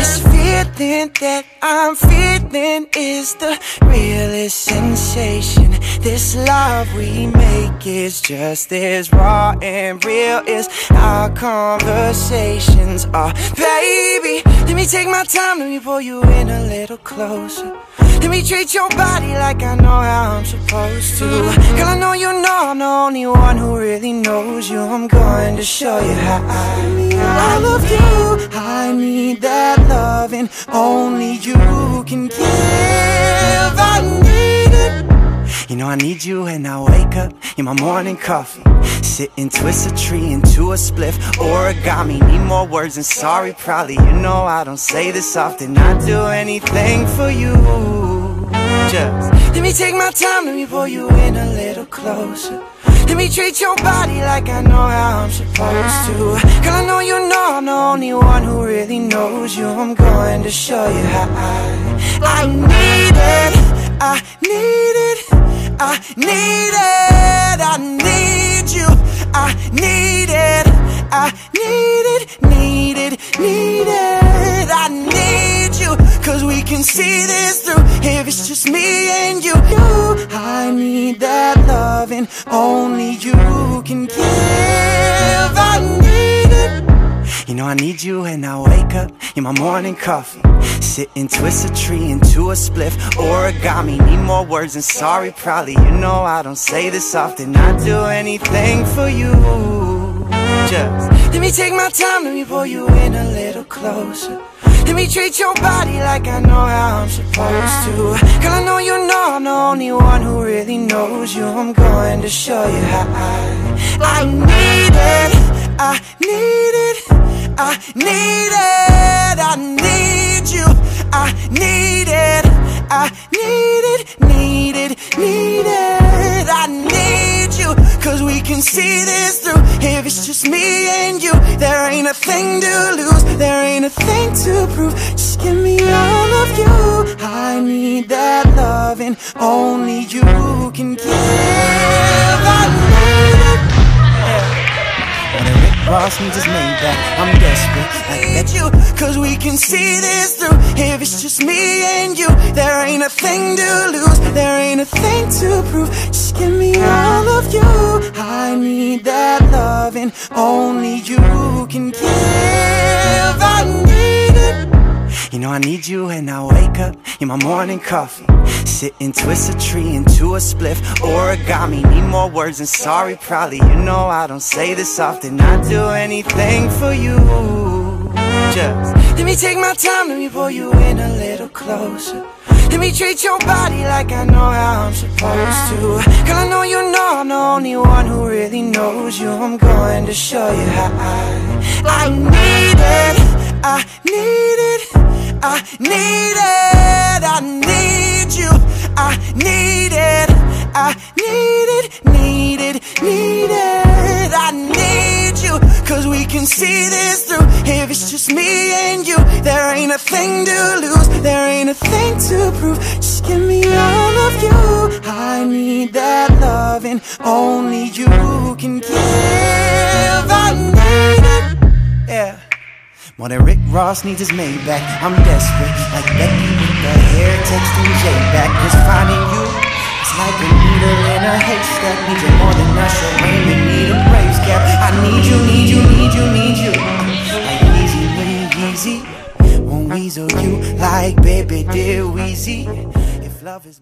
This feeling that I'm feeling is the realest sensation. This love we make is just as raw and real as our conversations are. Baby, let me take my time, let me pull you in a little closer. Let me treat your body like I know how I'm supposed to. Girl, I know only one who really knows you. I'm going to show you how I, I love you. I need that loving only you can give. I need it. You know I need you and I wake up in my morning coffee Sit and twist a tree into a spliff Origami, need more words than sorry probably You know I don't say this often I'd do anything for you Just let me take my time, let me pull you in a little closer let me treat your body like I know how I'm supposed to. Girl, I know you know I'm the only one who really knows you. I'm going to show you how I, I need it, I need it, I need it, I need you. I need it, I need it, need it, need it cause we can see this through. If it's just me and you, you I need that loving only you can give. I need it. You know I need you and I wake up in my morning coffee. Sit and twist a tree into a spliff. Origami, need more words than sorry probably. You know I don't say this often. I'd do anything for you. Just let me take my time, let me pull you in a little closer let me treat your body like I know how I'm supposed to. Girl, I know you know I'm the only one who really knows you. I'm going to show you how I, I need it, I need it, I need it, I need you. I need it, I need it, need it, need it can see this through. If it's just me and you, there ain't a thing to lose. There ain't a thing to prove. Just give me all of you. I need that loving only you can give I need it yeah. And Rick Ross needs his Maybach I'm desperate, I get you Cause we can see this through. If it's just me and you There ain't a thing to lose There ain't a thing to prove. Just give me all of you. I need that loving only you can give. I need it. You know I need you and I wake up in my morning coffee. Sit and twist a tree into a spliff. Origami, need more words than sorry probably. You know I don't say this often. I'd do anything for you. Just let me take my time, let me pull you in a little closer let me treat your body like I know how I'm supposed to. Girl, I know you know I'm the only one who really knows you. I'm going to show you how I, I need it, I need it, I need it, I need you. I need it, I need it, need it, need it can see this through. If it's just me and you, there ain't a thing to lose. There ain't a thing to prove, just give me all of you. I need that loving only you can give. I need it, yeah. More than Rick Ross needs his Maybach. I'm desperate, like Becky with the hair texting J back Cause finding you, it's like a needle in a haystack. Need you more than Usher Raymond, need need you, need you, need you, need you. Like easy, really easy. Won't weasel you like baby dear Weezy If love is